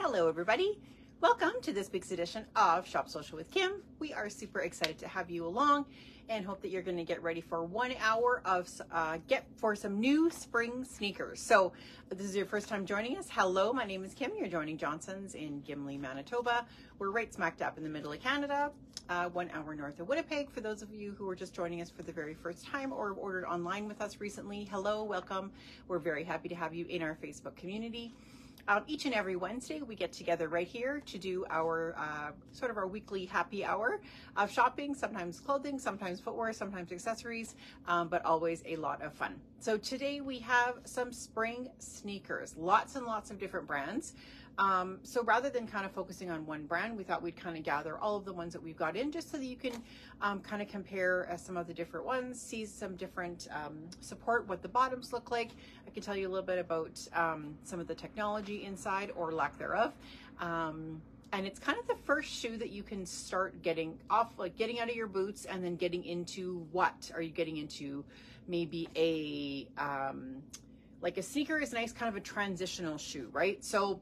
Hello, everybody. Welcome to this week's edition of Shop Social with Kim. We are super excited to have you along and hope that you're going to get ready for one hour of uh, get for some new spring sneakers. So, this is your first time joining us. Hello, my name is Kim. You're joining Johnson's in Gimli, Manitoba. We're right smack dab in the middle of Canada, uh, one hour north of Winnipeg. For those of you who are just joining us for the very first time or ordered online with us recently, hello, welcome. We're very happy to have you in our Facebook community. Um, each and every Wednesday, we get together right here to do our uh, sort of our weekly happy hour of shopping, sometimes clothing, sometimes footwear, sometimes accessories, um, but always a lot of fun. So today we have some spring sneakers, lots and lots of different brands. Um, so rather than kind of focusing on one brand, we thought we'd kind of gather all of the ones that we've got in just so that you can um, kind of compare uh, some of the different ones, see some different um, support, what the bottoms look like. I can tell you a little bit about um, some of the technology inside or lack thereof. Um, and it's kind of the first shoe that you can start getting off, like getting out of your boots and then getting into what? Are you getting into maybe a, um, like a sneaker is nice, kind of a transitional shoe, right? So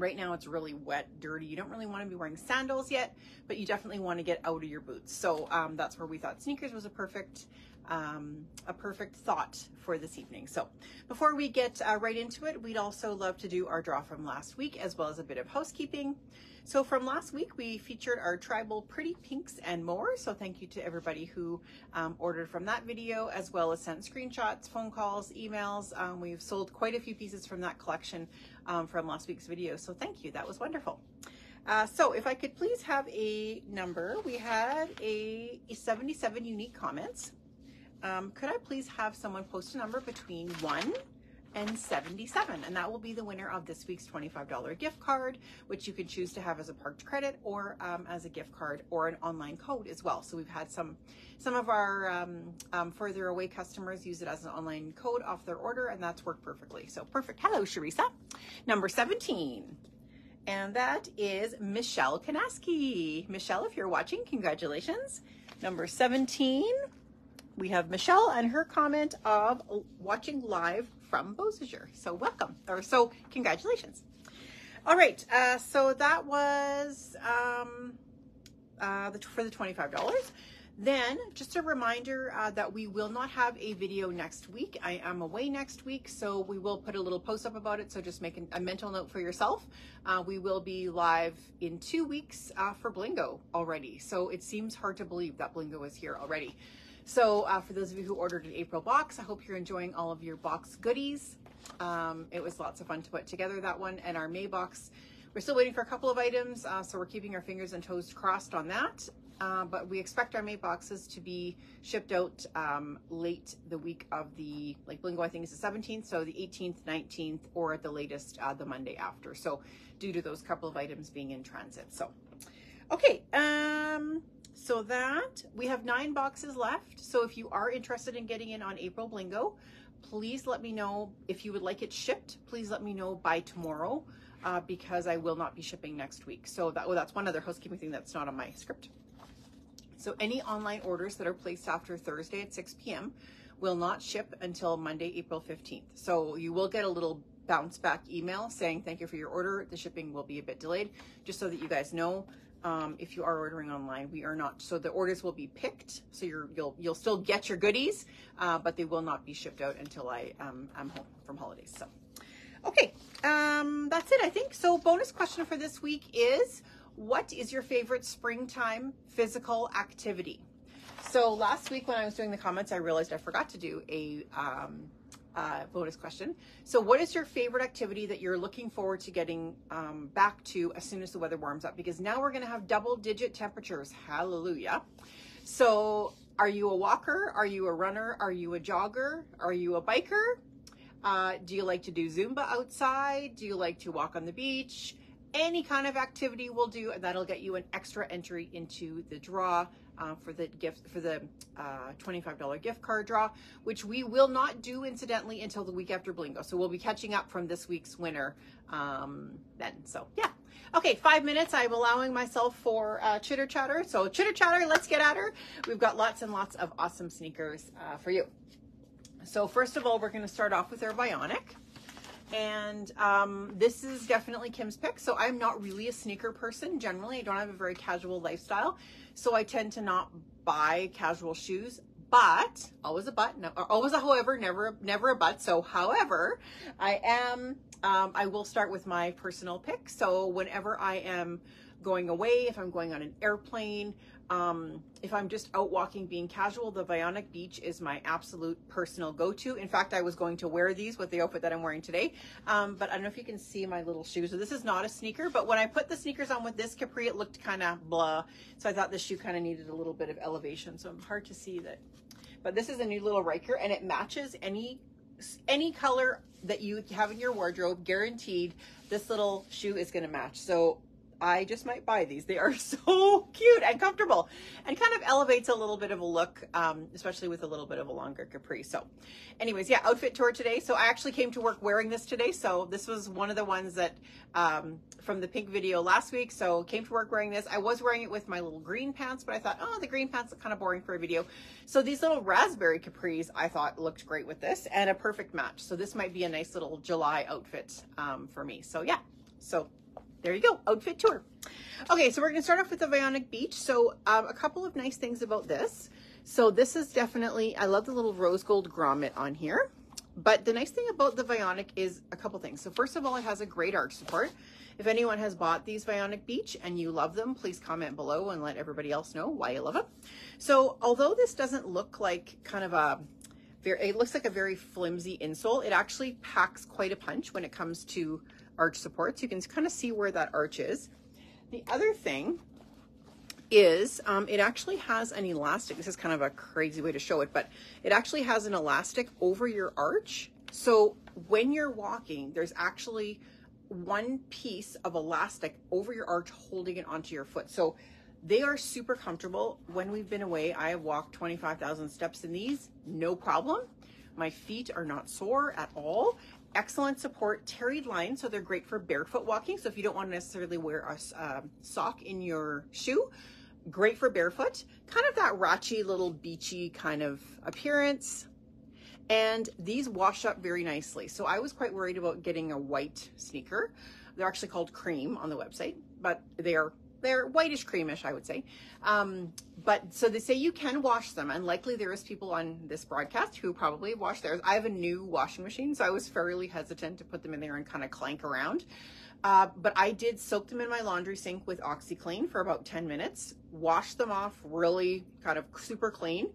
Right now it's really wet, dirty. You don't really want to be wearing sandals yet, but you definitely want to get out of your boots. So um, that's where we thought sneakers was a perfect um, a perfect thought for this evening. So before we get uh, right into it, we'd also love to do our draw from last week as well as a bit of housekeeping. So from last week, we featured our tribal pretty pinks and more. So thank you to everybody who um, ordered from that video, as well as sent screenshots, phone calls, emails. Um, we've sold quite a few pieces from that collection um, from last week's video. So thank you. That was wonderful. Uh, so if I could please have a number, we had a, a 77 unique comments. Um, could I please have someone post a number between 1 and 77 and that will be the winner of this week's $25 gift card which you can choose to have as a parked credit or um, as a gift card or an online code as well. So we've had some some of our um, um, further away customers use it as an online code off their order and that's worked perfectly. So perfect. Hello Sharisa. Number 17 and that is Michelle Kanaski. Michelle if you're watching congratulations. Number 17 we have Michelle and her comment of watching live from Beausejour. So welcome, or so congratulations. All right, uh, so that was um, uh, the, for the $25. Then, just a reminder uh, that we will not have a video next week. I am away next week, so we will put a little post up about it. So just make a mental note for yourself. Uh, we will be live in two weeks uh, for Blingo already. So it seems hard to believe that Blingo is here already. So uh, for those of you who ordered an April box, I hope you're enjoying all of your box goodies. Um, it was lots of fun to put together that one. And our May box, we're still waiting for a couple of items, uh, so we're keeping our fingers and toes crossed on that. Uh, but we expect our May boxes to be shipped out um, late the week of the, like Blingo I think is the 17th, so the 18th, 19th, or at the latest uh, the Monday after. So due to those couple of items being in transit. So, okay. Um, so that we have nine boxes left. So if you are interested in getting in on April Blingo, please let me know if you would like it shipped. Please let me know by tomorrow uh, because I will not be shipping next week. So that, well, that's one other housekeeping thing that's not on my script. So any online orders that are placed after Thursday at 6 p.m. will not ship until Monday, April 15th. So you will get a little bounce back email saying thank you for your order. The shipping will be a bit delayed, just so that you guys know um, if you are ordering online. We are not, so the orders will be picked. So you're, you'll, you'll still get your goodies, uh, but they will not be shipped out until I um, am home from holidays. So, okay, um, that's it, I think. So bonus question for this week is, what is your favorite springtime physical activity? So last week when I was doing the comments, I realized I forgot to do a um, uh, bonus question. So, what is your favorite activity that you're looking forward to getting um, back to as soon as the weather warms up? Because now we're going to have double digit temperatures. Hallelujah. So, are you a walker? Are you a runner? Are you a jogger? Are you a biker? Uh, do you like to do Zumba outside? Do you like to walk on the beach? Any kind of activity will do, and that'll get you an extra entry into the draw uh, for the gift for the uh, $25 gift card draw, which we will not do incidentally until the week after Blingo. So we'll be catching up from this week's winner um, then. So yeah. Okay, five minutes. I'm allowing myself for uh, chitter chatter. So chitter chatter, let's get at her. We've got lots and lots of awesome sneakers uh, for you. So first of all, we're going to start off with our Vionic. And um, this is definitely Kim's pick. So I'm not really a sneaker person. Generally, I don't have a very casual lifestyle. So I tend to not buy casual shoes but always a but no, always a however never never a but. So however i am um, i will start with my personal pick. So whenever i am going away if i'm going on an airplane um, if I'm just out walking being casual, the Vionic Beach is my absolute personal go-to. In fact, I was going to wear these with the outfit that I'm wearing today. Um, but I don't know if you can see my little shoes. So this is not a sneaker, but when I put the sneakers on with this capri, it looked kind of blah. So I thought this shoe kind of needed a little bit of elevation. So I'm hard to see that. But this is a new little Rieker and it matches any any color that you have in your wardrobe, guaranteed this little shoe is going to match. So I just might buy these. They are so cute and comfortable and kind of elevates a little bit of a look, um, especially with a little bit of a longer capri. So anyways, yeah, outfit tour today. So I actually came to work wearing this today. So this was one of the ones that um, from the pink video last week. So came to work wearing this. I was wearing it with my little green pants, but I thought, oh, the green pants are kind of boring for a video. So these little raspberry capris I thought looked great with this and a perfect match. So this might be a nice little July outfit um, for me. So yeah, so there you go, outfit tour. Okay, so we're gonna start off with the Vionic Beach. So um, a couple of nice things about this. So this is definitely, I love the little rose gold grommet on here. But the nice thing about the Vionic is a couple things. So first of all, it has a great arch support. If anyone has bought these Vionic Beach and you love them, please comment below and let everybody else know why you love them. So although this doesn't look like kind of a, very, it looks like a very flimsy insole, it actually packs quite a punch when it comes to arch supports. You can kind of see where that arch is. The other thing is um, it actually has an elastic. This is kind of a crazy way to show it, but it actually has an elastic over your arch. So when you're walking, there's actually one piece of elastic over your arch holding it onto your foot. So they are super comfortable. When we've been away, I have walked 25,000 steps in these, no problem. My feet are not sore at all. Excellent support terried line so they're great for barefoot walking. So if you don't want to necessarily wear a uh, sock in your shoe great for barefoot. Kind of that ratchy little beachy kind of appearance. And these wash up very nicely. So i was quite worried about getting a white sneaker. They're actually called cream on the website but they are they're whitish creamish, I would say. Um, but so they say you can wash them, and likely there is people on this broadcast who probably wash theirs. I have a new washing machine, so I was fairly hesitant to put them in there and kind of clank around. Uh, but I did soak them in my laundry sink with OxiClean for about 10 minutes, wash them off really kind of super clean.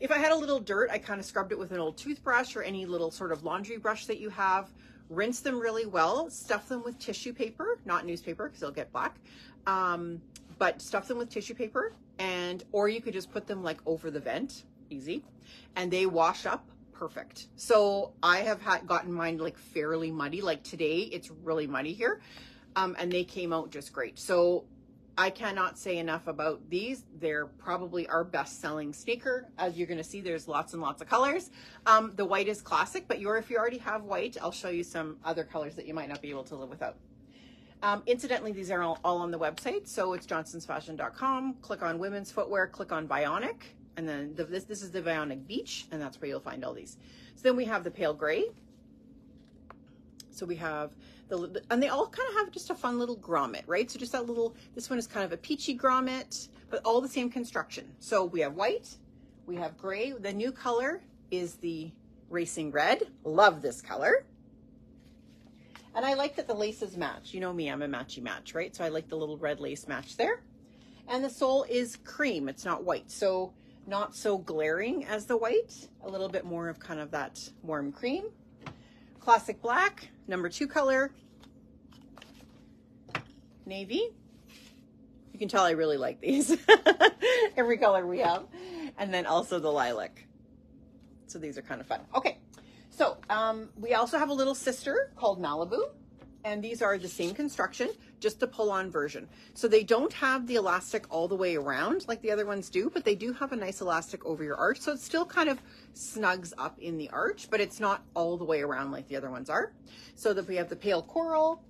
If I had a little dirt, I kind of scrubbed it with an old toothbrush or any little sort of laundry brush that you have. Rinse them really well, stuff them with tissue paper, not newspaper because they'll get black. Um, but stuff them with tissue paper and, or you could just put them like over the vent, easy, and they wash up perfect. So I have had gotten mine like fairly muddy. Like today, it's really muddy here. Um, and they came out just great. So I cannot say enough about these. They're probably our best selling sneaker. As you're gonna see, there's lots and lots of colors. Um, the white is classic, but you're, if you already have white, I'll show you some other colors that you might not be able to live without. Um, incidentally, these are all, all, on the website. So it's johnsonsfashion.com. Click on women's footwear, click on Vionic. and then the, this, this is the Vionic Beach, and that's where you'll find all these. So then we have the pale gray. So we have the, and they all kind of have just a fun little grommet, right? So just that little, this one is kind of a peachy grommet, but all the same construction. So we have white, we have gray. The new color is the racing red. Love this color. And I like that the laces match. You know me, I'm a matchy match, right? So I like the little red lace match there. And the sole is cream, it's not white. So not so glaring as the white, a little bit more of kind of that warm cream. Classic black, number two color, navy. You can tell I really like these. Every color we have. And then also the lilac. So these are kind of fun. Okay. So um, we also have a little sister called Malibu, and these are the same construction, just a pull-on version. So they don't have the elastic all the way around like the other ones do, but they do have a nice elastic over your arch. So it still kind of snugs up in the arch, but it's not all the way around like the other ones are. So that we have the pale coral.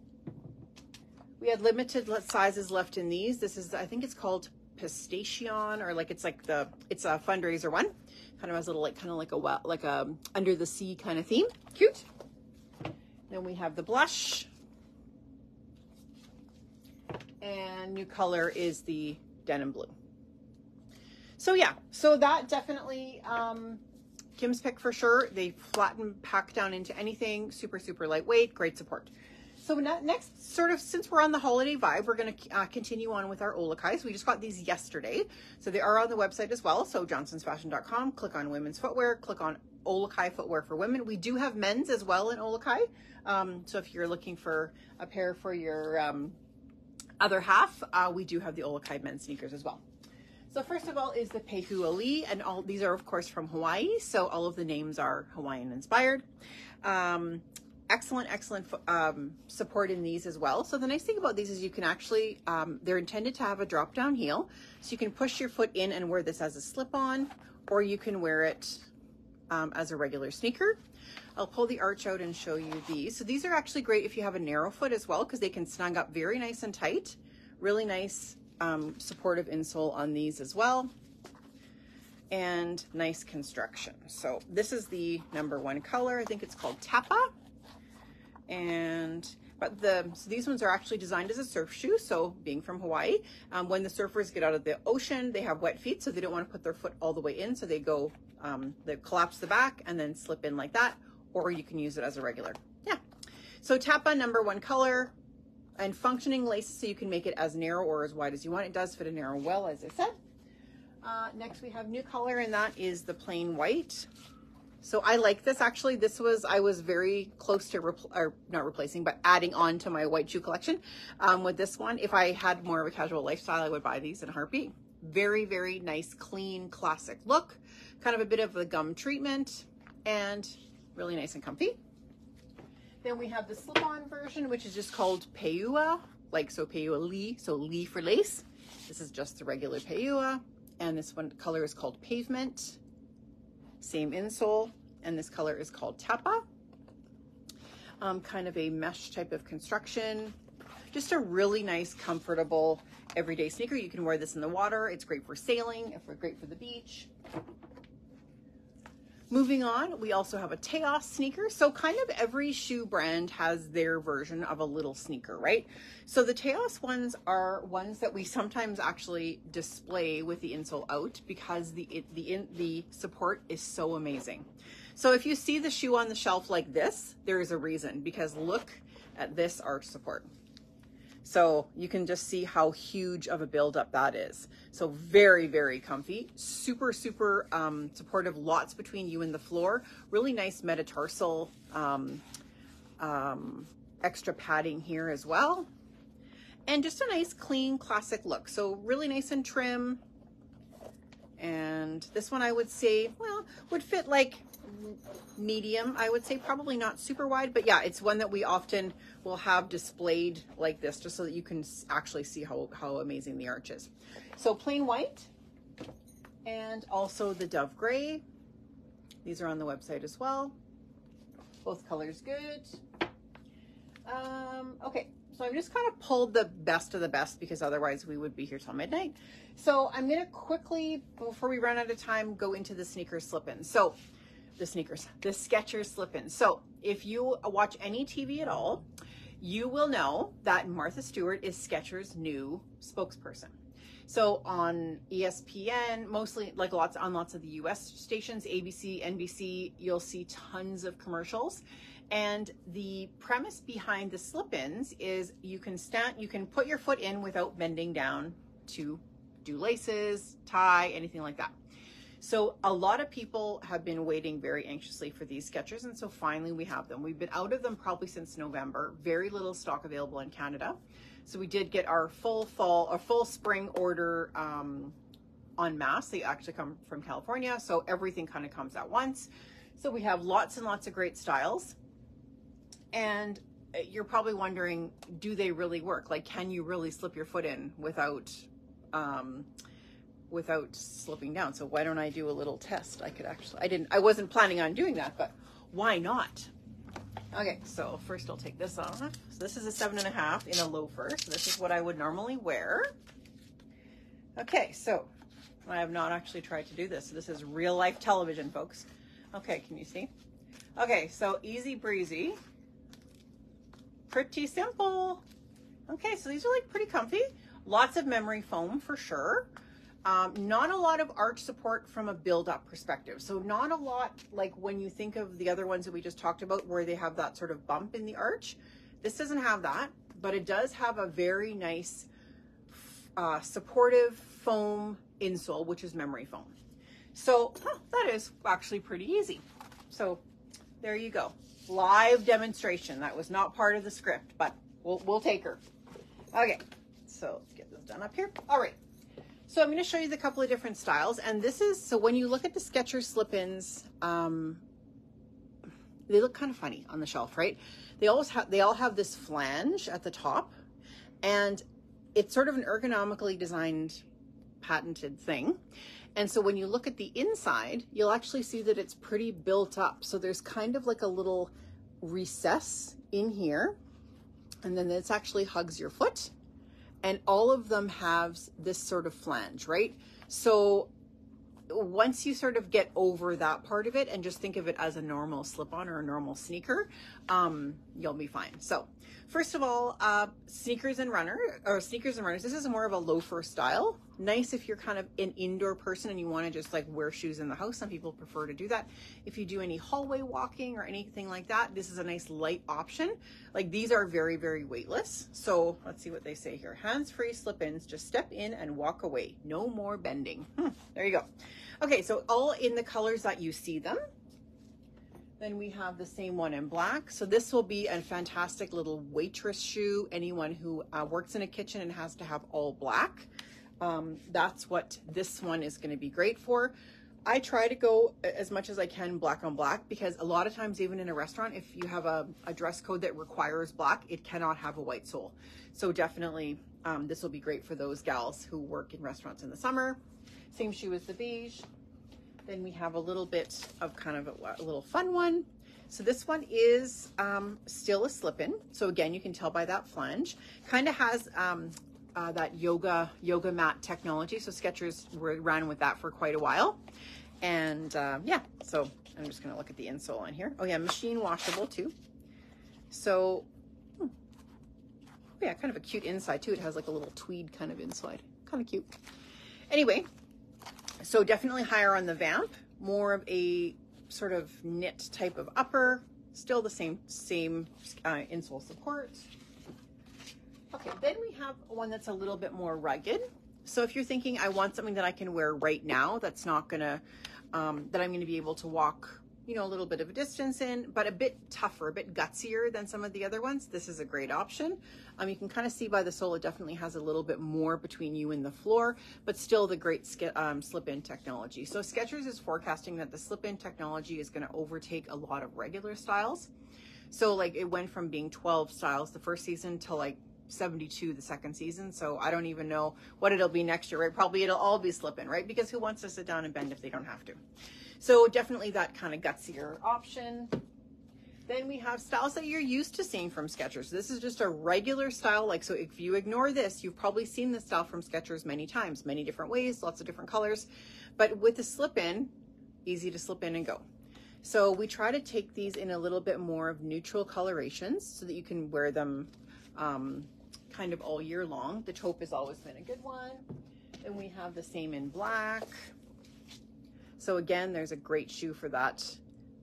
We had limited sizes left in these. This is, I think it's called Pistation or like it's like the, it's a fundraiser one kind of has a little like kind of like a well like a under the sea kind of theme. Cute. Then we have the blush. And new color is the denim blue. So yeah, so that definitely um, Kim's pick for sure. They flatten, pack down into anything, super, super lightweight, great support. So next, sort of, since we're on the holiday vibe, we're going to uh, continue on with our OluKais. We just got these yesterday. So they are on the website as well. So johnsonsfashion.com, click on women's footwear, click on OluKai footwear for women. We do have men's as well in OluKai. Um, so if you're looking for a pair for your um, other half, uh, we do have the OluKai men's sneakers as well. So first of all is the Pehuea Li, and all these are of course from Hawaii, so all of the names are Hawaiian inspired. Um, excellent, excellent um, support in these as well. So the nice thing about these is you can actually, um, they're intended to have a drop down heel. So you can push your foot in and wear this as a slip on, or you can wear it um, as a regular sneaker. I'll pull the arch out and show you these. So these are actually great if you have a narrow foot as well, because they can snug up very nice and tight. Really nice um, supportive insole on these as well and nice construction. So this is the number one color. I think it's called Tapa and but the so these ones are actually designed as a surf shoe so being from hawaii um, when the surfers get out of the ocean they have wet feet so they don't want to put their foot all the way in so they go um, they collapse the back and then slip in like that or you can use it as a regular. Yeah. So tapa number one color and functioning laces so you can make it as narrow or as wide as you want. It does fit a narrow well as i said. Uh, next we have new color and that is the plain white so I like this actually. This was, I was very close to, or not replacing, but adding on to my white shoe collection um, with this one. If I had more of a casual lifestyle, I would buy these in a heartbeat. Very, very nice, clean, classic look. Kind of a bit of a gum treatment and really nice and comfy. Then we have the slip-on version, which is just called Pehuea, like so Pehuea Li, so Lee for lace. This is just the regular Pehuea. And this one color is called Pavement. Same insole, and this color is called Tapa. Um, kind of a mesh type of construction. Just a really nice, comfortable, everyday sneaker. You can wear this in the water. It's great for sailing, it's great for the beach. Moving on, we also have a Taos sneaker. So kind of every shoe brand has their version of a little sneaker, right? So the Taos ones are ones that we sometimes actually display with the insole out because the it, the in, the support is so amazing. So if you see the shoe on the shelf like this, there is a reason because look at this arch support. So you can just see how huge of a buildup that is. So very, very comfy, super, super um, supportive, lots between you and the floor. Really nice metatarsal um, um, extra padding here as well. And just a nice, clean, classic look. So really nice and trim. And this one I would say, well, would fit like medium, I would say probably not super wide, but yeah, it's one that we often will have displayed like this just so that you can actually see how, how amazing the arch is. So plain white and also the dove gray. These are on the website as well. Both colors good. Um, okay, so I've just kind of pulled the best of the best because otherwise we would be here till midnight. So I'm going to quickly, before we run out of time, go into the Skechers slip-ins. So the sneakers, the Skechers slip-ins. So if you watch any TV at all, you will know that Martha Stewart is Skechers' new spokesperson. So on ESPN, mostly like lots on lots of the US stations, ABC, NBC, you'll see tons of commercials. And the premise behind the slip-ins is you can stand you can put your foot in without bending down to do laces, tie, anything like that. So a lot of people have been waiting very anxiously for these Skechers, and so finally we have them. We've been out of them probably since November. Very little stock available in Canada. So we did get our full fall or full spring order um, on mass. They actually come from California, so everything kind of comes at once. So we have lots and lots of great styles. And uh, you're probably wondering, do they really work? Like, can you really slip your foot in without um, without slipping down. So why don't I do a little test? I could actually, I didn't, I wasn't planning on doing that, but why not? Okay, so first I'll take this off. So this is a seven and a half in a loafer. So this is what I would normally wear. Okay, so I have not actually tried to do this. This is real life television, folks. Okay, can you see? Okay, so easy breezy. Pretty simple. Okay, so these are like pretty comfy. Lots of memory foam for sure. Um, not a lot of arch support from a build up perspective. So not a lot like when you think of the other ones that we just talked about where they have that sort of bump in the arch. This doesn't have that, but it does have a very nice uh, supportive foam insole, which is memory foam. So huh, that is actually pretty easy. So there you go. Live demonstration. That was not part of the script, but we'll, we'll take her. Okay, so get this done up here. All right. So I'm going to show you the couple of different styles. And this is, so when you look at the Skechers slip-ins, um, they look kind of funny on the shelf, right? They always have, they all have this flange at the top and it's sort of an ergonomically designed patented thing. And so when you look at the inside, you'll actually see that it's pretty built up. So there's kind of like a little recess in here. And then this actually hugs your foot and all of them have this sort of flange, right? So once you sort of get over that part of it and just think of it as a normal slip-on or a normal sneaker, um, you'll be fine. So first of all, uh, sneakers and runner or sneakers and runners. This is more of a loafer style. Nice if you're kind of an indoor person and you want to just like wear shoes in the house. Some people prefer to do that. If you do any hallway walking or anything like that, this is a nice light option. Like these are very, very weightless. So let's see what they say here. Hands-free slip-ins. Just step in and walk away. No more bending. Hmm, there you go. Okay, so all in the colors that you see them. Then we have the same one in black. So this will be a fantastic little waitress shoe. Anyone who uh, works in a kitchen and has to have all black. Um, that's what this one is gonna be great for. I try to go as much as I can black on black because a lot of times even in a restaurant, if you have a, a dress code that requires black, it cannot have a white sole. So definitely um, this will be great for those gals who work in restaurants in the summer. Same shoe as the beige. Then we have a little bit of kind of a, a little fun one. So this one is um, still a slip-in. So again, you can tell by that flange. Kind of has um, uh, that yoga yoga mat technology. So Skechers ran with that for quite a while. And uh, yeah, so I'm just gonna look at the insole on here. Oh yeah, machine washable too. So hmm. yeah, kind of a cute inside too. It has like a little tweed kind of inside. Kind of cute. Anyway, so definitely higher on the vamp, more of a sort of knit type of upper, still the same, same uh, insole support. Okay, then we have one that's a little bit more rugged. So if you're thinking, I want something that I can wear right now, that's not gonna, um, that I'm gonna be able to walk you know, a little bit of a distance in, but a bit tougher, a bit gutsier than some of the other ones. This is a great option. Um, you can kind of see by the sole, it definitely has a little bit more between you and the floor, but still the great um, slip-in technology. So Skechers is forecasting that the slip-in technology is going to overtake a lot of regular styles. So like it went from being 12 styles the first season to like 72 the second season. So I don't even know what it'll be next year, right? Probably it'll all be slip-in, right? Because who wants to sit down and bend if they don't have to? So definitely that kind of gutsier option. Then we have styles that you're used to seeing from Skechers. This is just a regular style. Like, so if you ignore this, you've probably seen this style from Skechers many times, many different ways, lots of different colors. But with the slip in, easy to slip in and go. So we try to take these in a little bit more of neutral colorations so that you can wear them um, kind of all year long. The taupe has always been a good one. Then we have the same in black. So again, there's a great shoe for that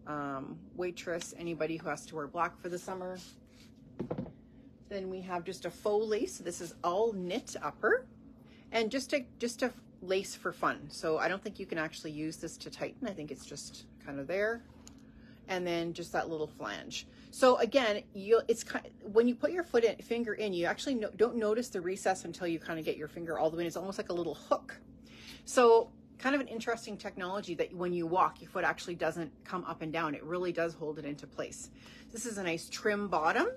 um, waitress, anybody who has to wear black for the summer. Then we have just a faux lace. This is all knit upper and just a, just a lace for fun. So I don't think you can actually use this to tighten. I think it's just kind of there. And then just that little flange. So again, you it's kind of, when you put your foot in, finger in, you actually no, don't notice the recess until you kind of get your finger all the way in. It's almost like a little hook. So kind of an interesting technology that when you walk, your foot actually doesn't come up and down. It really does hold it into place. This is a nice trim bottom.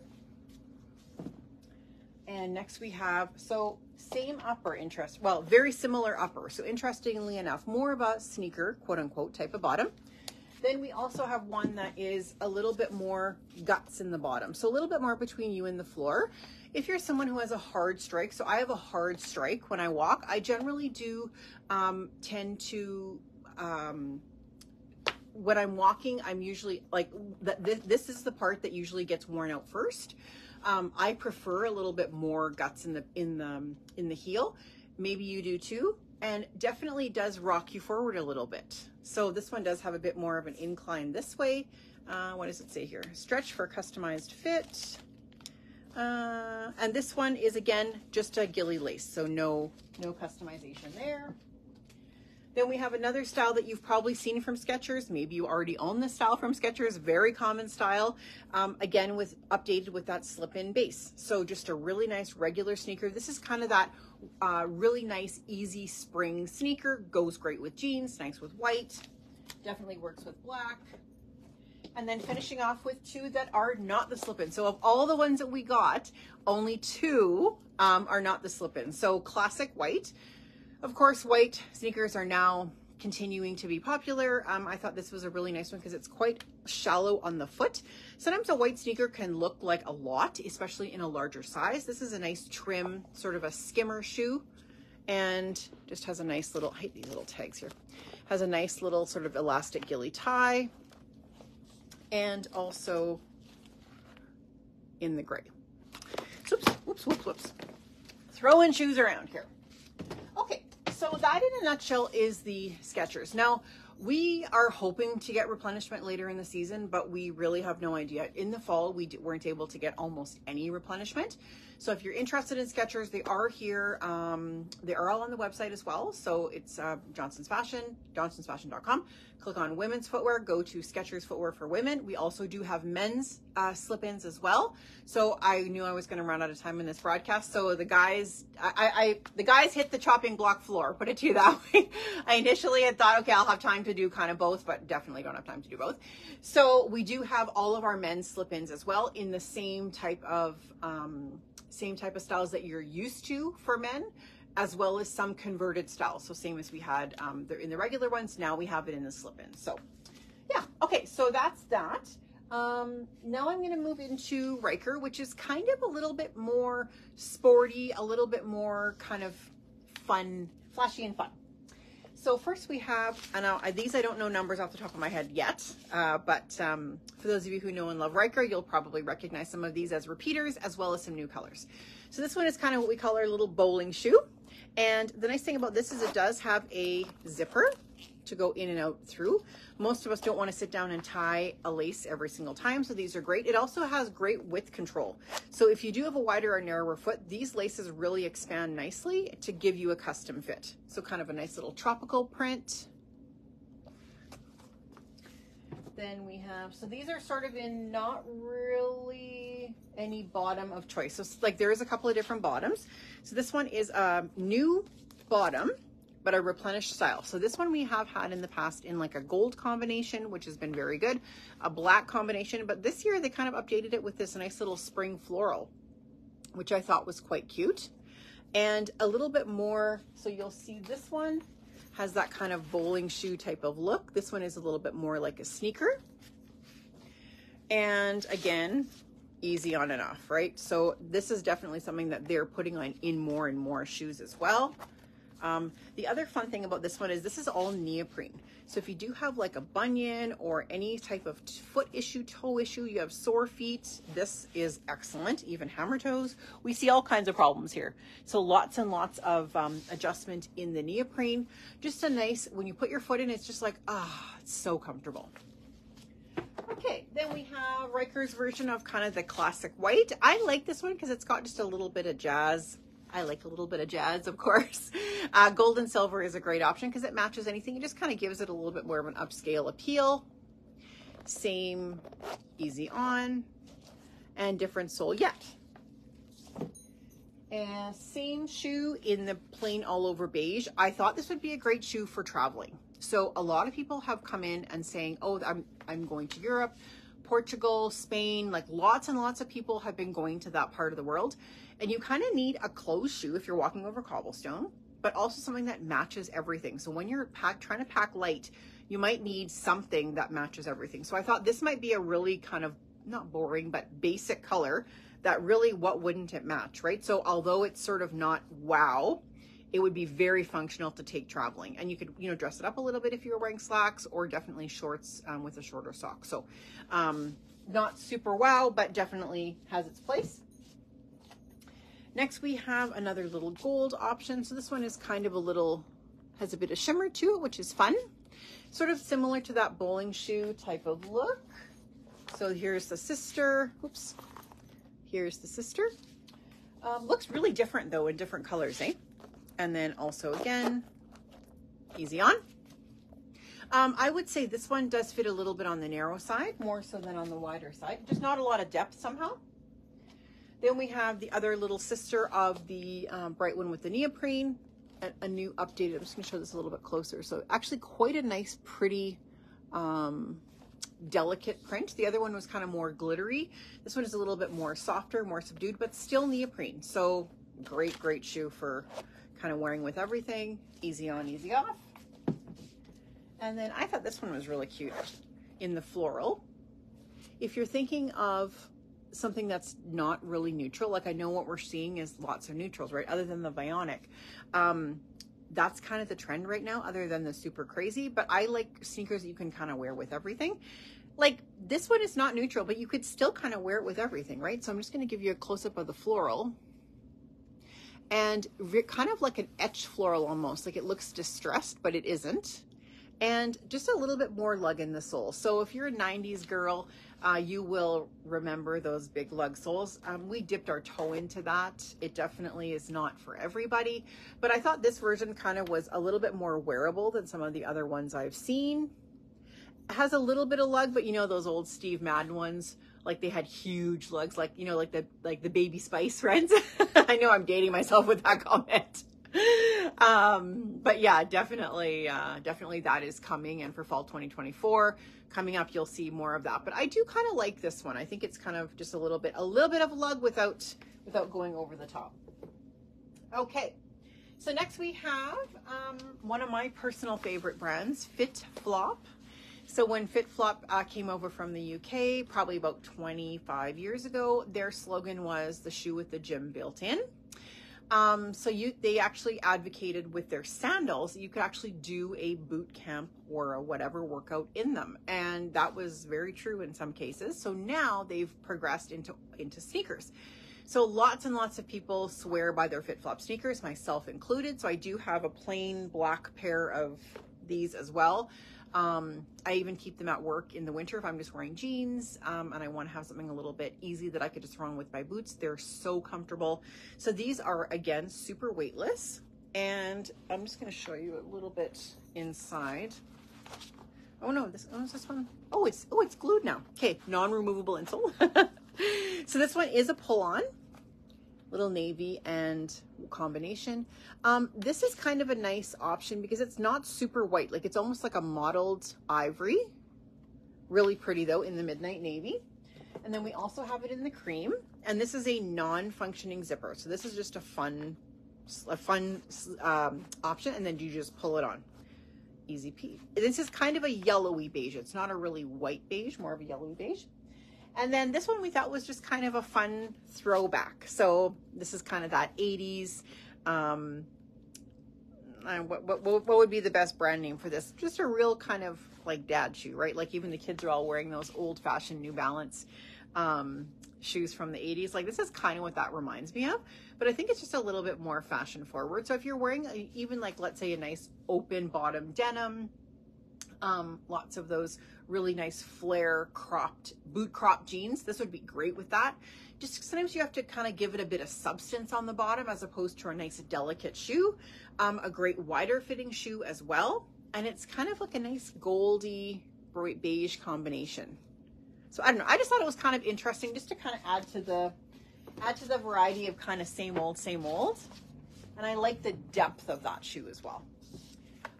And next we have, so same upper interest, well, very similar upper. So interestingly enough, more of a sneaker, quote unquote, type of bottom. Then we also have one that is a little bit more guts in the bottom. So a little bit more between you and the floor. If you're someone who has a hard strike, so I have a hard strike when I walk, I generally do um, tend to, um, when I'm walking, I'm usually like, th this is the part that usually gets worn out first. Um, I prefer a little bit more guts in the in the in the heel. Maybe you do too, and definitely does rock you forward a little bit. So this one does have a bit more of an incline this way. Uh, what does it say here? Stretch for customized fit. Uh, and this one is again just a ghillie lace, so no no customization there. Then we have another style that you've probably seen from Skechers. Maybe you already own this style from Skechers. Very common style. Um, again, with updated with that slip-in base. So just a really nice regular sneaker. This is kind of that uh, really nice, easy spring sneaker. Goes great with jeans, nice with white. Definitely works with black. And then finishing off with two that are not the slip-in. So of all the ones that we got, only two um, are not the slip-in. So classic white. Of course, white sneakers are now continuing to be popular. Um, I thought this was a really nice one because it's quite shallow on the foot. Sometimes a white sneaker can look like a lot, especially in a larger size. This is a nice trim, sort of a skimmer shoe and just has a nice little, I hate these little tags here, has a nice little sort of elastic ghillie tie and also in the gray. Oops, whoops, whoops, whoops. Throwing shoes around here. Okay, so that in a nutshell is the Skechers. Now, we are hoping to get replenishment later in the season, but we really have no idea. In the fall, we weren't able to get almost any replenishment. So if you're interested in Skechers, they are here. Um, they are all on the website as well. So it's uh, Johnson's Fashion, johnsonsfashion.com. Click on women's footwear, go to Skechers footwear for women. We also do have men's uh, slip-ins as well. So I knew I was going to run out of time in this broadcast. So the guys, I, I, the guys hit the chopping block floor. Put it to you that way. I initially had thought, okay, I'll have time to do kind of both, but definitely don't have time to do both. So we do have all of our men's slip-ins as well in the same type of um, same type of styles that you're used to for men as well as some converted styles. So same as we had um, in the regular ones, now we have it in the slip-in. So yeah, okay, so that's that. Um, now I'm gonna move into Rieker, which is kind of a little bit more sporty, a little bit more kind of fun, flashy and fun. So first we have, and I, these I don't know numbers off the top of my head yet, uh, but um, for those of you who know and love Rieker, you'll probably recognize some of these as repeaters as well as some new colors. So this one is kind of what we call our little bowling shoe. And the nice thing about this is it does have a zipper to go in and out through. Most of us don't want to sit down and tie a lace every single time, so these are great. It also has great width control. So if you do have a wider or narrower foot, these laces really expand nicely to give you a custom fit. So kind of a nice little tropical print. Then we have, so these are sort of in not really any bottom of choice. So like there is a couple of different bottoms. So this one is a new bottom but a replenished style. So this one we have had in the past in like a gold combination, which has been very good, a black combination, but this year they kind of updated it with this nice little spring floral, which I thought was quite cute. And a little bit more, so you'll see this one has that kind of bowling shoe type of look. This one is a little bit more like a sneaker. And again, easy on and off, right? So this is definitely something that they're putting on in more and more shoes as well. Um, the other fun thing about this one is this is all neoprene. So if you do have like a bunion or any type of foot issue, toe issue, you have sore feet, this is excellent. Even hammer toes, we see all kinds of problems here. So lots and lots of um, adjustment in the neoprene. Just a nice, when you put your foot in, it's just like, ah, it's so comfortable. Okay, then we have Rieker's version of kind of the classic white. I like this one because it's got just a little bit of jazz I like a little bit of jazz, of course. Uh, gold and silver is a great option because it matches anything. It just kind of gives it a little bit more of an upscale appeal. Same easy on and different sole yet. And same shoe in the plain all over beige. I thought this would be a great shoe for traveling. So a lot of people have come in and saying, oh, I'm, I'm going to Europe, Portugal, Spain, like lots and lots of people have been going to that part of the world. And you kind of need a closed shoe if you're walking over cobblestone, but also something that matches everything. So when you're pack, trying to pack light, you might need something that matches everything. So I thought this might be a really kind of not boring, but basic color that really what wouldn't it match, right? So although it's sort of not wow, it would be very functional to take traveling. And you could, you know, dress it up a little bit if you were wearing slacks or definitely shorts um, with a shorter sock. So um, not super wow, but definitely has its place. Next we have another little gold option. So this one is kind of a little, has a bit of shimmer to it, which is fun. Sort of similar to that bowling shoe type of look. So here's the sister. Oops. Here's the sister. Um, looks really different though in different colors, eh? And then also again, easy on. Um, I would say this one does fit a little bit on the narrow side, more so than on the wider side. Just not a lot of depth somehow. Then we have the other little sister of the um, bright one with the neoprene, a, a, new updated. I'm just gonna show this a little bit closer. So actually quite a nice, pretty, um, delicate print. The other one was kind of more glittery. This one is a little bit more softer, more subdued, but still neoprene. So great, great shoe for kind of wearing with everything. Easy on, easy off. And then I thought this one was really cute in the floral. If you're thinking of something that's not really neutral, like I know what we're seeing is lots of neutrals, right? Other than the Vionic. Um, that's kind of the trend right now, other than the super crazy. But I like sneakers that you can kind of wear with everything. Like this one is not neutral, but you could still kind of wear it with everything, right? So I'm just going to give you a close up of the floral. And kind of like an etched floral almost, like it looks distressed, but it isn't and just a little bit more lug in the sole. So if you're a 90s girl, uh, you will remember those big lug soles. Um, we dipped our toe into that. It definitely is not for everybody, but I thought this version kind of was a little bit more wearable than some of the other ones I've seen. It has a little bit of lug, but you know those old Steve Madden ones, like they had huge lugs, like you know, like the like the Baby Spice friends. I know I'm dating myself with that comment. um, but yeah, definitely, uh, definitely that is coming. And for fall 2024 coming up, you'll see more of that. But I do kind of like this one. I think it's kind of just a little bit, a little bit of lug without, without going over the top. Okay. So next we have um, one of my personal favorite brands, Fit Flop. So when FitFlop uh, came over from the UK, probably about 25 years ago, their slogan was the shoe with the gym built in. Um, so you, they actually advocated with their sandals, you could actually do a boot camp or a whatever workout in them. And that was very true in some cases. So now they've progressed into, into sneakers. So lots and lots of people swear by their FitFlop sneakers, myself included. So I do have a plain black pair of these as well. Um, I even keep them at work in the winter if I'm just wearing jeans um, and I want to have something a little bit easy that I could just throw on with my boots. They're so comfortable. So these are, again, super weightless. And I'm just going to show you a little bit inside. Oh no, this, oh, is this one? Oh, it's, oh, it's glued now. Okay, non-removable insole. so this one is a pull-on little navy and combination. Um, this is kind of a nice option because it's not super white. Like it's almost like a mottled ivory. Really pretty though in the midnight navy. And then we also have it in the cream. And this is a non-functioning zipper. So this is just a fun, a fun um, option. And then you just pull it on. Easy peasy. This is kind of a yellowy beige. It's not a really white beige, more of a yellowy beige. And then this one we thought was just kind of a fun throwback. So this is kind of that 80s. Um, what, what, what would be the best brand name for this? Just a real kind of like dad shoe, right? Like even the kids are all wearing those old fashioned New Balance um, shoes from the 80s. Like this is kind of what that reminds me of, but I think it's just a little bit more fashion forward. So if you're wearing a, even like, let's say a nice open bottom denim, um, lots of those really nice flare cropped boot crop jeans. This would be great with that. Just sometimes you have to kind of give it a bit of substance on the bottom as opposed to a nice delicate shoe. Um, a great wider fitting shoe as well. And it's kind of like a nice goldy beige combination. So I don't know. I just thought it was kind of interesting just to kind of add to the add to the variety of kind of same old, same old. And I like the depth of that shoe as well.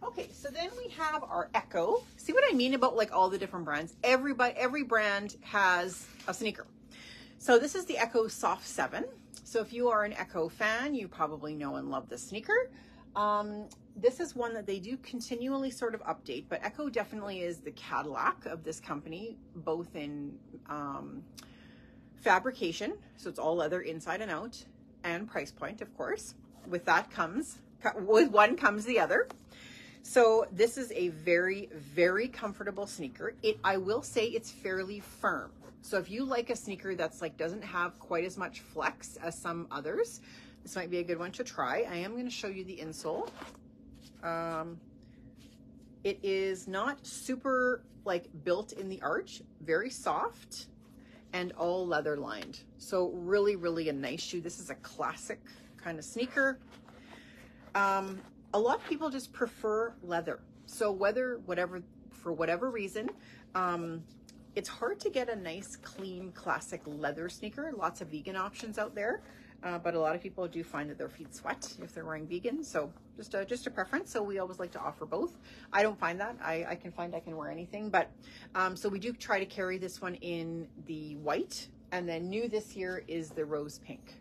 Okay, so then we have our ECCO. See what I mean about like all the different brands? Everybody, every brand has a sneaker. So this is the ECCO Soft 7. So if you are an ECCO fan, you probably know and love this sneaker. Um, this is one that they do continually sort of update, but ECCO definitely is the Cadillac of this company, both in um, fabrication, so it's all leather inside and out, and price point, of course. With that comes, with one comes the other. So this is a very, very comfortable sneaker. It, I will say it's fairly firm. So if you like a sneaker that's like doesn't have quite as much flex as some others, this might be a good one to try. I am going to show you the insole. Um, it is not super like built in the arch, very soft and all leather lined. So really, really a nice shoe. This is a classic kind of sneaker. Um, a lot of people just prefer leather. So whether, whatever, for whatever reason, um, it's hard to get a nice, clean, classic leather sneaker. Lots of vegan options out there. Uh, but a lot of people do find that their feet sweat if they're wearing vegan. So just a, just a preference. So we always like to offer both. I don't find that. I, I can find I can wear anything. But um, so we do try to carry this one in the white. And then new this year is the rose pink.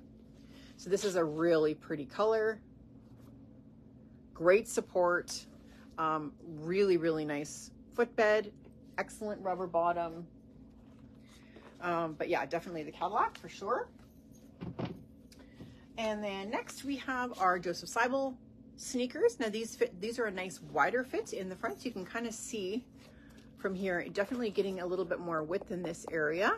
So this is a really pretty color. Great support. Um, really, really nice footbed. Excellent rubber bottom. Um, but yeah, definitely the Cadillac for sure. And then next we have our Joseph Seibel sneakers. Now these fit, these are a nice wider fit in the front. So you can kind of see from here, definitely getting a little bit more width in this area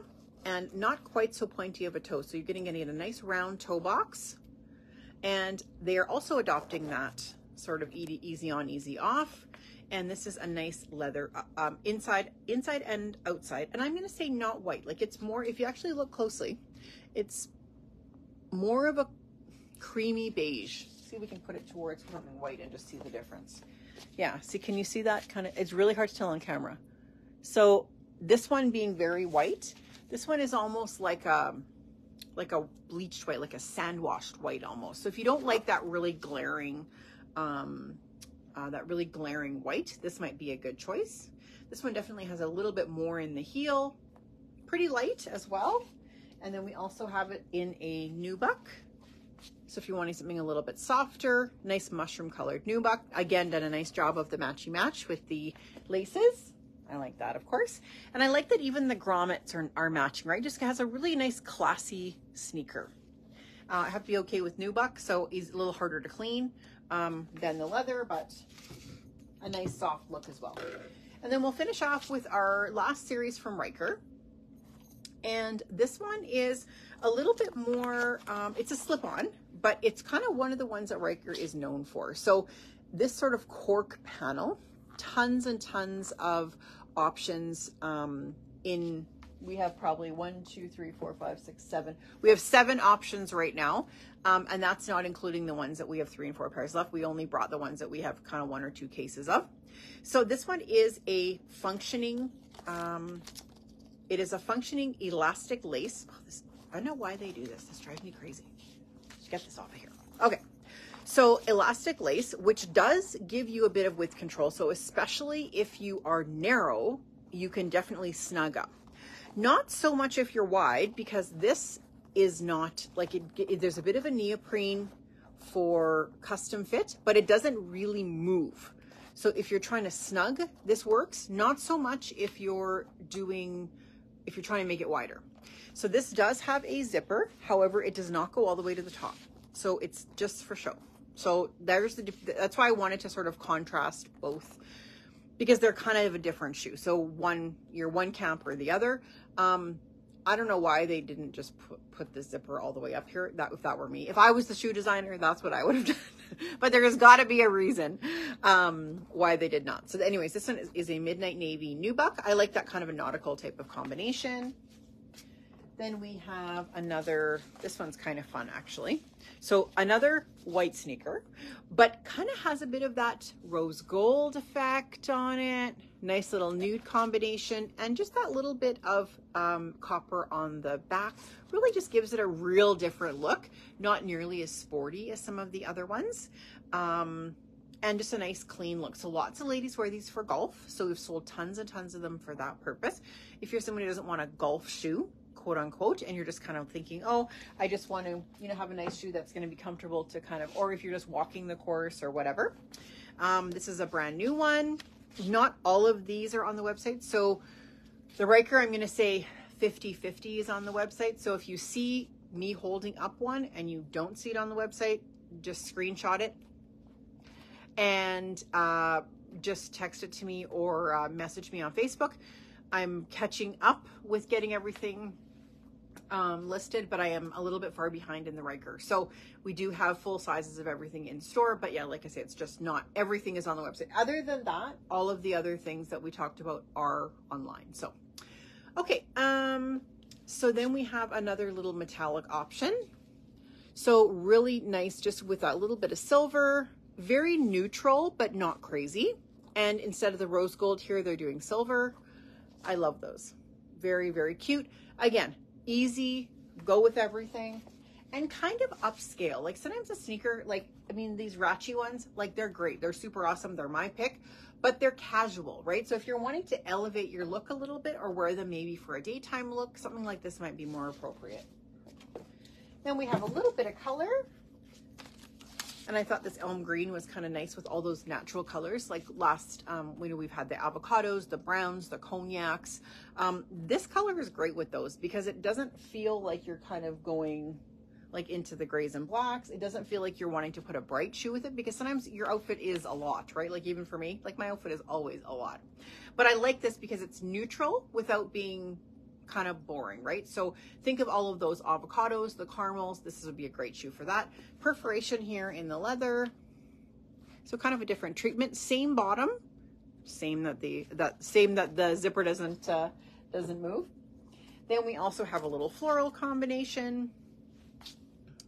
and not quite so pointy of a toe. So you're getting, getting a nice round toe box. And they are also adopting that sort of easy on, easy off. And this is a nice leather uh, um, inside, inside and outside. And I'm going to say not white. Like it's more, if you actually look closely, it's more of a creamy beige. See, we can put it towards something white and just see the difference. Yeah, see, can you see that kind of, it's really hard to tell on camera. So this one being very white, this one is almost like a, like a bleached white, like a sand washed white almost. So if you don't like that really glaring, um, uh, that really glaring white, this might be a good choice. This one definitely has a little bit more in the heel, pretty light as well. And then we also have it in a nubuck. So if you're wanting something a little bit softer, nice mushroom colored nubuck. Again, done a nice job of the matchy match with the laces. I like that, of course. And I like that even the grommets are, are matching, right? Just has a really nice classy sneaker. Uh, I have to be okay with nubuck, so it's a little harder to clean um, than the leather, but a nice soft look as well. And then we'll finish off with our last series from Rieker. And this one is a little bit more, um, it's a slip-on, but it's kind of one of the ones that Rieker is known for. So this sort of cork panel, tons and tons of options um, in we have probably one, two, three, four, five, six, seven. We have seven options right now. Um, and that's not including the ones that we have three and four pairs left. We only brought the ones that we have kind of one or two cases of. So this one is a functioning, um, it is a functioning elastic lace. Oh, this, I don't know why they do this. This drives me crazy get this off of here. Okay. So elastic lace, which does give you a bit of width control. So especially if you are narrow, you can definitely snug up. Not so much if you're wide because this is not like it, it, there's a bit of a neoprene for custom fit, but it doesn't really move. So if you're trying to snug, this works. Not so much if you're doing, if you're trying to make it wider. So this does have a zipper. However, it does not go all the way to the top. So it's just for show. So there's the, that's why I wanted to sort of contrast both because they're kind of a different shoe. So one, you're one camp or the other. Um, I don't know why they didn't just put, put the zipper all the way up here. That if that were me, if I was the shoe designer, that's what I would have done. but there's got to be a reason um, why they did not. So, anyways, this one is, is a midnight navy nubuck. I like that kind of a nautical type of combination. Then we have another, this one's kind of fun actually. So another white sneaker, but kind of has a bit of that rose gold effect on it. Nice little nude combination and just that little bit of um, copper on the back really just gives it a real different look. Not nearly as sporty as some of the other ones. Um, and just a nice clean look. So lots of ladies wear these for golf. So we've sold tons and tons of them for that purpose. If you're someone who doesn't want a golf shoe, quote unquote, and you're just kind of thinking, oh, I just want to, you know, have a nice shoe that's going to be comfortable to kind of, or if you're just walking the course or whatever. Um, this is a brand new one. Not all of these are on the website. So the Rieker, I'm going to say 50-50 is on the website. So if you see me holding up one and you don't see it on the website, just screenshot it and uh, just text it to me or uh, message me on Facebook I'm catching up with getting everything um, listed, but I am a little bit far behind in the Rieker. So we do have full sizes of everything in store, but yeah, like I say, it's just not everything is on the website. Other than that, all of the other things that we talked about are online. So, okay, um, so then we have another little metallic option. So really nice, just with a little bit of silver, very neutral, but not crazy. And instead of the rose gold here, they're doing silver. I love those. Very, very cute. Again, easy, go with everything, and kind of upscale. Like sometimes a sneaker, like, I mean, these Ratchy ones, like they're great. They're super awesome. They're my pick, but they're casual, right? So if you're wanting to elevate your look a little bit or wear them maybe for a daytime look, something like this might be more appropriate. Then we have a little bit of color. And I thought this elm green was kind of nice with all those natural colors. Like last, um, know we've had the avocados, the browns, the cognacs. Um, this color is great with those because it doesn't feel like you're kind of going like into the grays and blacks. It doesn't feel like you're wanting to put a bright shoe with it because sometimes your outfit is a lot, right? Like even for me, like my outfit is always a lot. But I like this because it's neutral without being kind of boring, right? So think of all of those avocados, the caramels. This would be a great shoe for that. Perforation here in the leather. So kind of a different treatment. Same bottom, same that the that same that the zipper doesn't uh, doesn't move. Then we also have a little floral combination.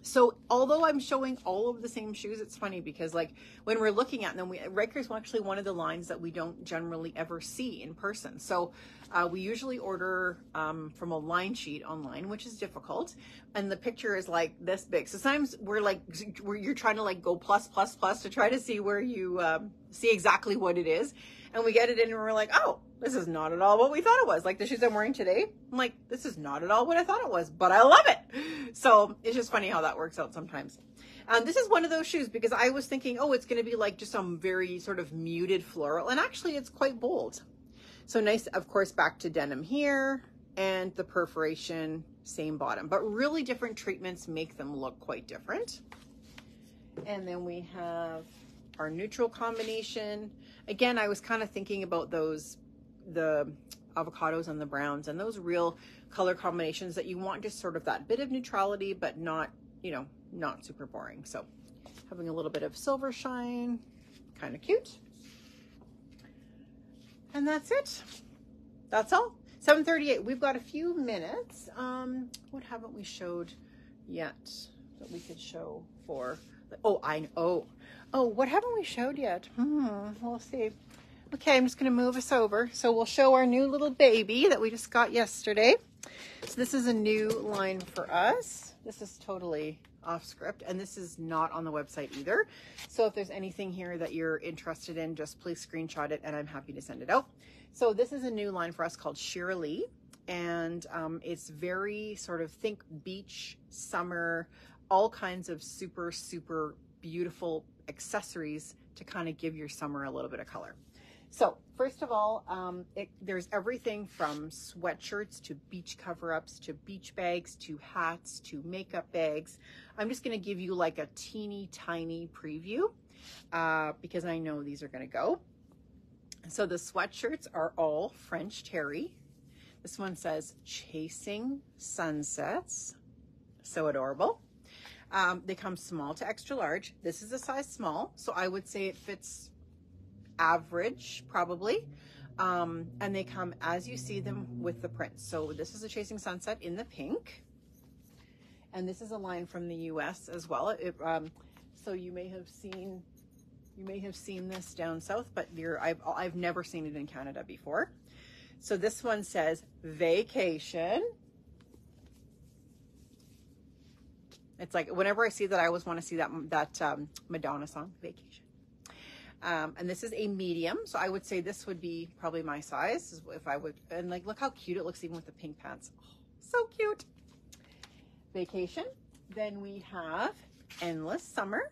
So although I'm showing all of the same shoes, it's funny because like when we're looking at them, we, Rieker's actually one of the lines that we don't generally ever see in person. So uh, we usually order um, from a line sheet online, which is difficult. And the picture is like this big. So sometimes we're like, you're trying to like go plus, plus, plus to try to see where you um, see exactly what it is. And we get it in and we're like, oh, this is not at all what we thought it was. Like the shoes I'm wearing today, I'm like, this is not at all what I thought it was, but I love it. So it's just funny how that works out sometimes. Um, this is one of those shoes because I was thinking, oh, it's going to be like just some very sort of muted floral. And actually, it's quite bold. So nice, of course, back to denim here and the perforation, same bottom. But really different treatments make them look quite different. And then we have our neutral combination. Again, I was kind of thinking about those, the avocados and the browns and those real color combinations that you want just sort of that bit of neutrality, but not, you know, not super boring. So having a little bit of silver shine, kind of cute. And that's it. That's all. 738. We've got a few minutes. Um, what haven't we showed yet that we could show for? Oh, I know. Oh, oh, what haven't we showed yet? Hmm, we'll see. Okay, I'm just going to move us over. So we'll show our new little baby that we just got yesterday. So this is a new line for us. This is totally off script and this is not on the website either. So if there's anything here that you're interested in, just please screenshot it and I'm happy to send it out. So this is a new line for us called Shirley and um, it's very sort of think beach, summer, all kinds of super, super beautiful accessories to kind of give your summer a little bit of color. So first of all, um, it, there's everything from sweatshirts to beach cover-ups to beach bags to hats to makeup bags. I'm just going to give you like a teeny tiny preview uh, because I know these are going to go. So the sweatshirts are all French terry. This one says Chasing Sunsets. So adorable. Um, they come small to extra large. This is a size small, so I would say it fits average probably. Um, and they come as you see them with the prints. So this is a Chasing Sunset in the pink. And this is a line from the US as well. It, um, so you may have seen you may have seen this down south, but I've, I've never seen it in Canada before. So this one says vacation. It's like whenever I see that, I always want to see that that um, Madonna song, Vacation. Um, and this is a medium, so I would say this would be probably my size if I would. And like, look how cute it looks even with the pink pants. Oh, so cute. Vacation. Then we have Endless Summer.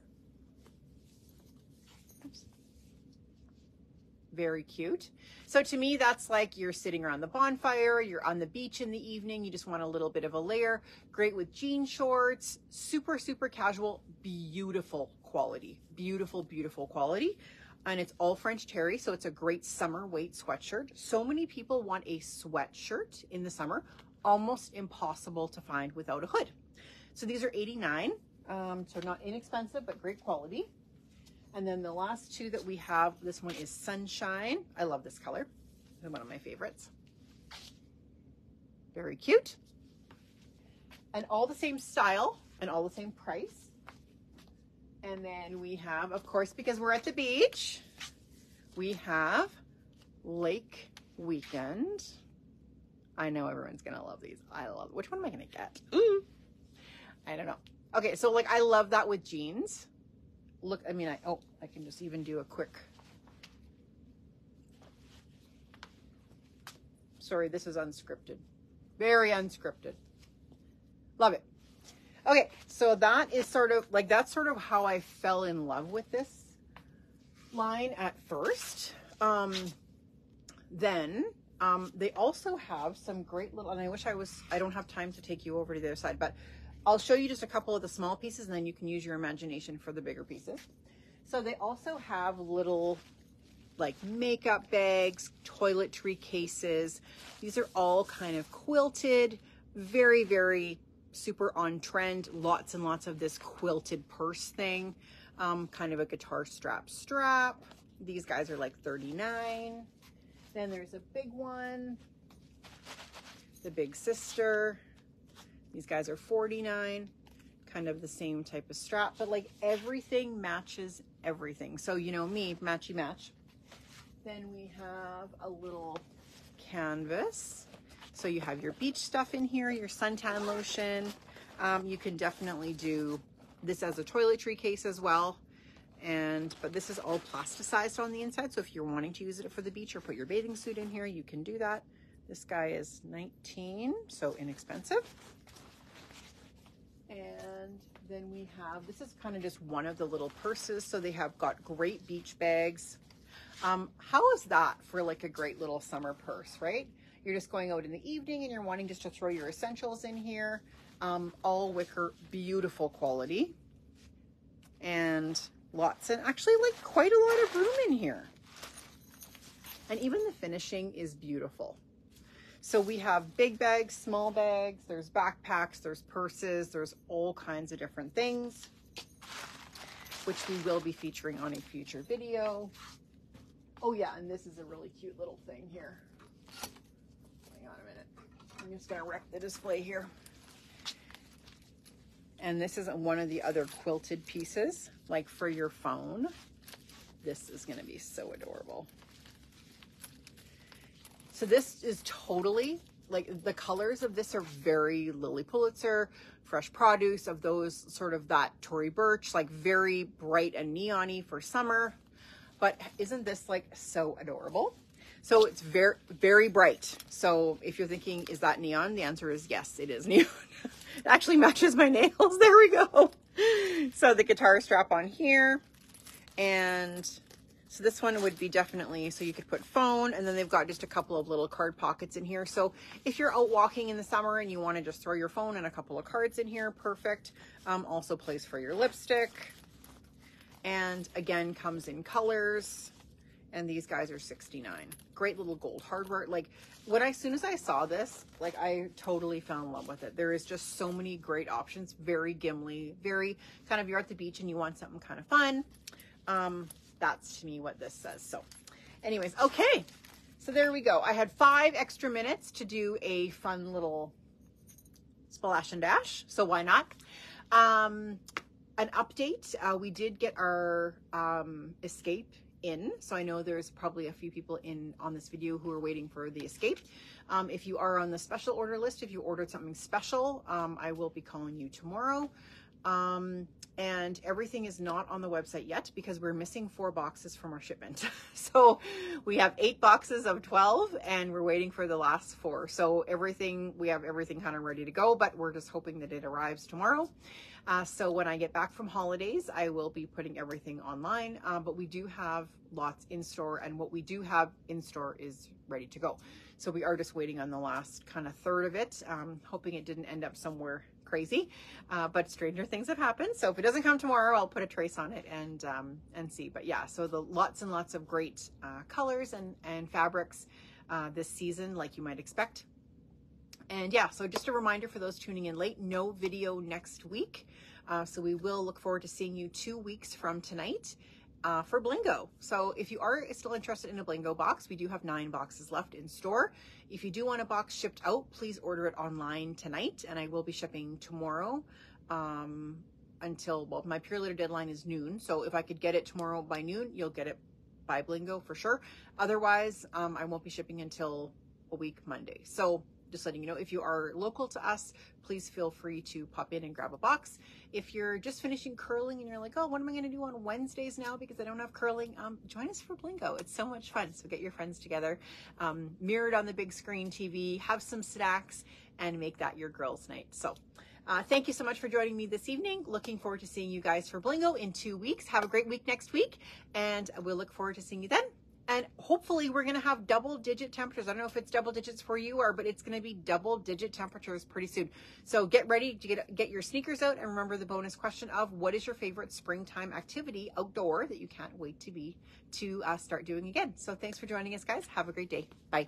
Very cute. So to me, that's like you're sitting around the bonfire, you're on the beach in the evening, you just want a little bit of a layer. Great with jean shorts, super, super casual, beautiful quality. Beautiful, beautiful quality. And it's all French terry, so it's a great summer weight sweatshirt. So many people want a sweatshirt in the summer, almost impossible to find without a hood. So these are 89, um, so not inexpensive, but great quality. And then the last two that we have, this one is Sunshine. I love this color. It's one of my favorites. Very cute. And all the same style and all the same price. And then we have, of course, because we're at the beach, we have Lake Weekend. I know everyone's going to love these. I love, which one am I going to get? I don't know. Okay, so like I love that with jeans. Look, I mean, I, oh, I can just even do a quick. Sorry, this is unscripted. Very unscripted. Love it. Okay, so that is sort of like that's sort of how I fell in love with this line at first. Um, then um, they also have some great little, and I wish I was, I don't have time to take you over to the other side, but I'll show you just a couple of the small pieces and then you can use your imagination for the bigger pieces. So they also have little like makeup bags, toiletry cases. These are all kind of quilted, very, very super on trend. Lots and lots of this quilted purse thing. Um, kind of a guitar strap strap. These guys are like 39. Then there's a big one, the big sister. These guys are 49, kind of the same type of strap, but like everything matches everything. So, you know me, matchy match. Then we have a little canvas. So you have your beach stuff in here, your suntan lotion. Um, you can definitely do this as a toiletry case as well. And, but this is all plasticized on the inside. So if you're wanting to use it for the beach or put your bathing suit in here, you can do that. This guy is 19, so inexpensive. And then we have, this is kind of just one of the little purses. So they have got great beach bags. Um, how is that for like a great little summer purse, right? You're just going out in the evening and you're wanting just to throw your essentials in here. Um, all wicker, beautiful quality. And lots and actually like quite a lot of room in here. And even the finishing is beautiful. So we have big bags, small bags, there's backpacks, there's purses, there's all kinds of different things, which we will be featuring on a future video. Oh yeah, and this is a really cute little thing here. Hang on a minute. I'm just gonna wreck the display here. And this is one of the other quilted pieces, like for your phone. This is gonna be so adorable. So this is totally like the colors of this are very Lilly Pulitzer, fresh produce of those sort of that Tory Burch, like very bright and neony for summer. But isn't this like so adorable? So it's very, very bright. So if you're thinking, is that neon? The answer is yes, it is neon. it actually matches my nails. There we go. So the guitar strap on here and so this one would be definitely, so you could put phone and then they've got just a couple of little card pockets in here. So if you're out walking in the summer and you want to just throw your phone and a couple of cards in here, perfect. Um, also place for your lipstick. And again, comes in colors. And these guys are 69. Great little gold hardware. Like when I, as soon as I saw this, like I totally fell in love with it. There is just so many great options. Very Gimli, very kind of, you're at the beach and you want something kind of fun. Um, that's to me what this says. So anyways, okay. So there we go. I had five extra minutes to do a fun little splash and dash. So why not? Um, an update. Uh, we did get our um, escape in. So I know there's probably a few people in on this video who are waiting for the escape. Um, if you are on the special order list, if you ordered something special, um, I will be calling you tomorrow. Um, and everything is not on the website yet because we're missing four boxes from our shipment. so we have eight boxes of 12 and we're waiting for the last four. So everything, we have everything kind of ready to go, but we're just hoping that it arrives tomorrow. Uh, so when I get back from holidays, I will be putting everything online, uh, but we do have lots in store and what we do have in store is ready to go. So we are just waiting on the last kind of third of it, um, hoping it didn't end up somewhere crazy. Uh, but stranger things have happened. So if it doesn't come tomorrow, I'll put a trace on it and um, and see. But yeah, so the lots and lots of great uh, colors and and fabrics uh, this season, like you might expect. And yeah, so just a reminder for those tuning in late, no video next week. Uh, so we will look forward to seeing you two weeks from tonight uh, for Blingo. So if you are still interested in a Blingo box, we do have nine boxes left in store. If you do want a box shipped out, please order it online tonight, and I will be shipping tomorrow um, until, well, my Purolator deadline is noon. So if I could get it tomorrow by noon, you'll get it by Blingo for sure. Otherwise, um, I won't be shipping until a week Monday. So just letting you know if you are local to us please feel free to pop in and grab a box. If you're just finishing curling and you're like oh what am i going to do on wednesdays now because i don't have curling? Um, join us for blingo. It's so much fun. So get your friends together um, mirrored on the big screen tv have some snacks and make that your girls night. So uh, thank you so much for joining me this evening. Looking forward to seeing you guys for Blingo in two weeks. Have a great week next week, and we'll look forward to seeing you then and hopefully we're going to have double digit temperatures. I don't know if it's double digits for you or, but it's going to be double digit temperatures pretty soon. So get ready to get, get your sneakers out and remember the bonus question of what is your favorite springtime activity outdoor that you can't wait to be, to uh, start doing again. So thanks for joining us guys. Have a great day. Bye.